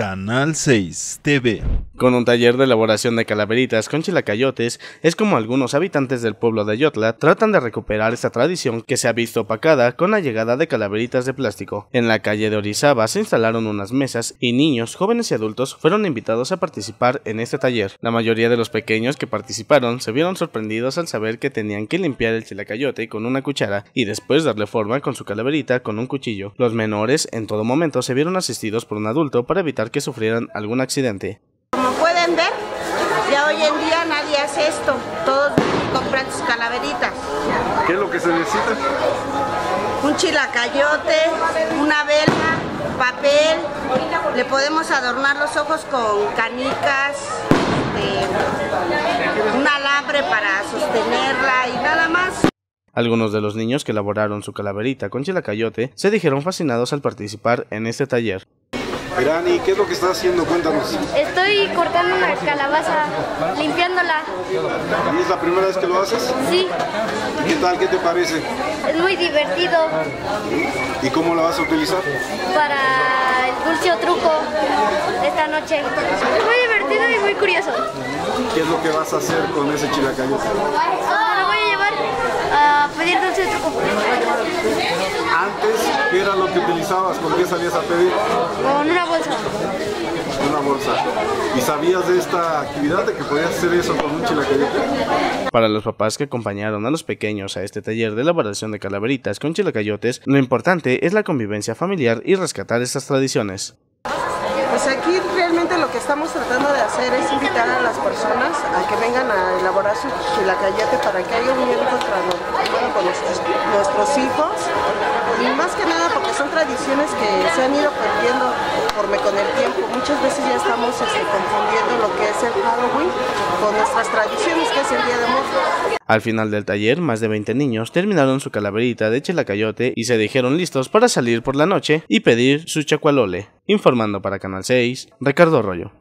Canal 6 TV. Con un taller de elaboración de calaveritas con chilacayotes, es como algunos habitantes del pueblo de Ayotla tratan de recuperar esta tradición que se ha visto opacada con la llegada de calaveritas de plástico. En la calle de Orizaba se instalaron unas mesas y niños, jóvenes y adultos fueron invitados a participar en este taller. La mayoría de los pequeños que participaron se vieron sorprendidos al saber que tenían que limpiar el chilacayote con una cuchara y después darle forma con su calaverita con un cuchillo. Los menores en todo momento se vieron asistidos por un adulto para evitar que sufrieran algún accidente. Como pueden ver, ya hoy en día nadie hace esto. Todos compran sus calaveritas. ¿Qué es lo que se necesita? Un chilacayote, una vela, papel. Le podemos adornar los ojos con canicas, este, un alambre para sostenerla y nada más. Algunos de los niños que elaboraron su calaverita con chilacayote se dijeron fascinados al participar en este taller. Irani, ¿qué es lo que estás haciendo? Cuéntanos. Estoy cortando una calabaza, limpiándola. ¿Y es la primera vez que lo haces? Sí, ¿Y qué tal? ¿Qué te parece? es muy divertido ¿Y cómo la vas a utilizar? para el dulce o truco esta noche. Es muy divertido y muy curioso. ¿Qué es lo que vas a hacer con ese chilacayote? Lo voy a llevar a pedir dulce o truco Antes, ¿qué era lo que utilizabas? ¿Con qué salías a pedir? con una bolsa. Una bolsa. ¿Y sabías de esta actividad, de que podías hacer eso con un chilacayote? Para los papás que acompañaron a los pequeños a este taller de elaboración de calaveritas con chilacayotes, lo importante es la convivencia familiar y rescatar estas tradiciones. Pues aquí realmente lo que estamos tratando de hacer es invitar a las personas a que vengan a elaborar su chilacayote para que haya unión contra lo- bueno, con nuestros, nuestros hijos y más que nada porque son tradiciones que se han ido perdiendo conforme con el tiempo. Muchas veces ya estamos este, confundiendo lo que es el Halloween con nuestras tradiciones que es el Día de Muertos. Al final del taller, más de 20 niños terminaron su calaverita de chilacayote y se dijeron listos para salir por la noche y pedir su chacualole. Informando para Canal 6, Ricardo Arroyo.